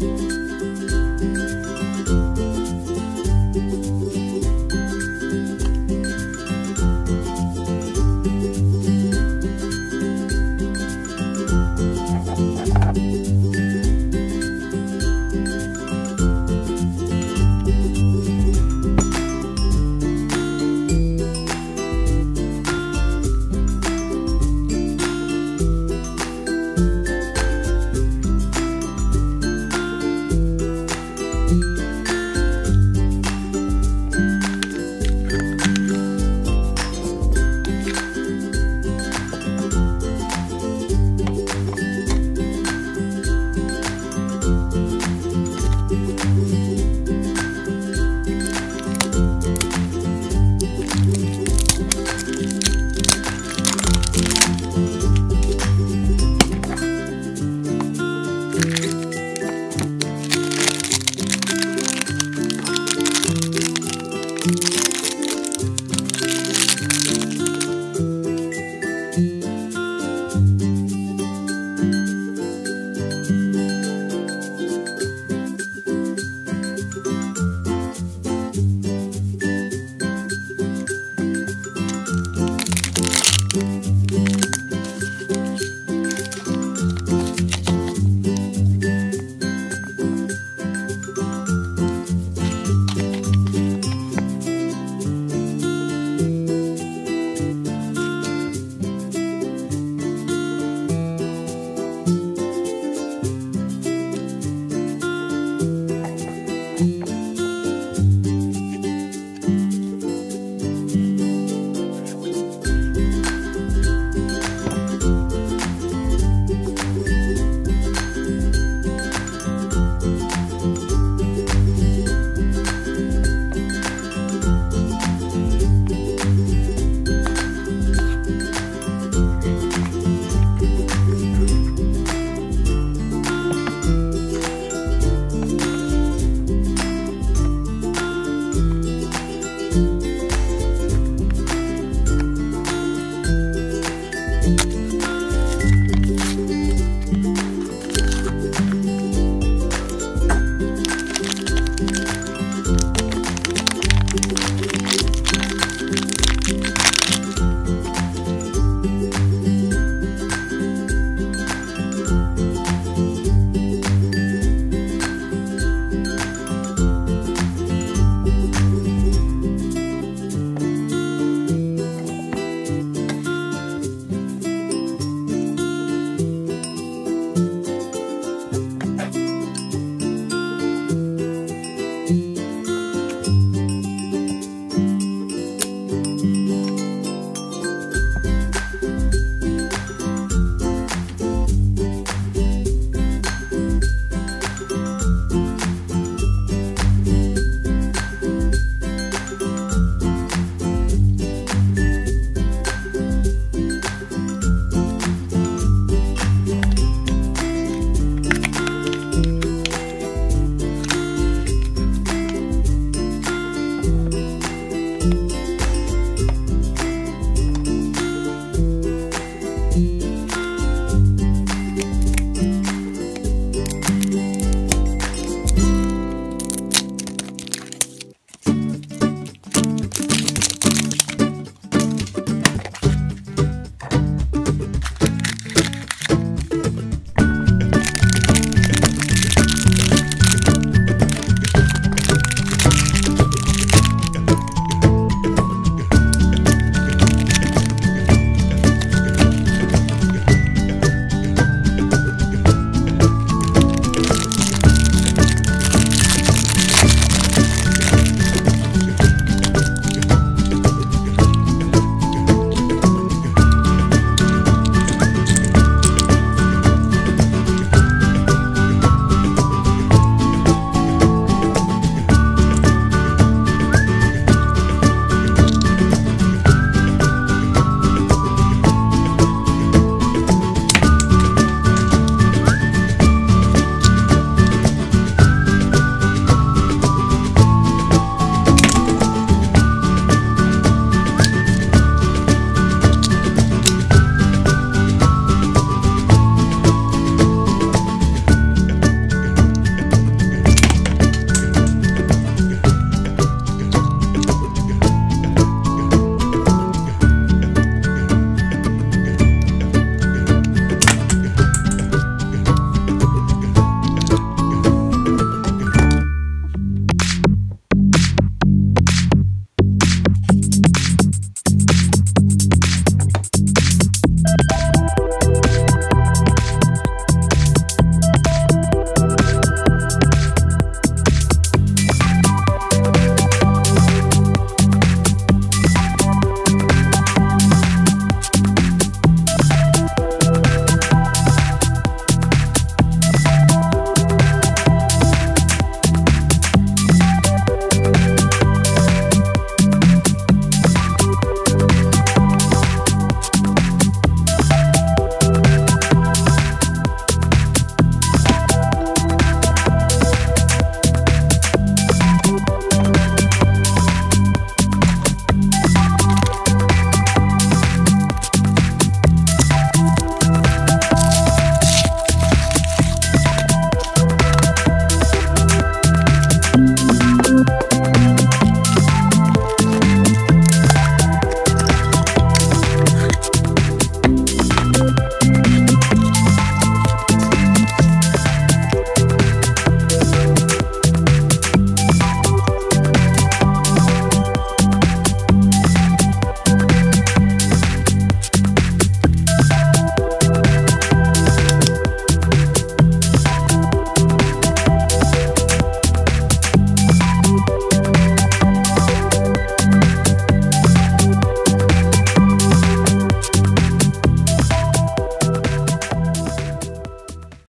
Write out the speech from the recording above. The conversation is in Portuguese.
Música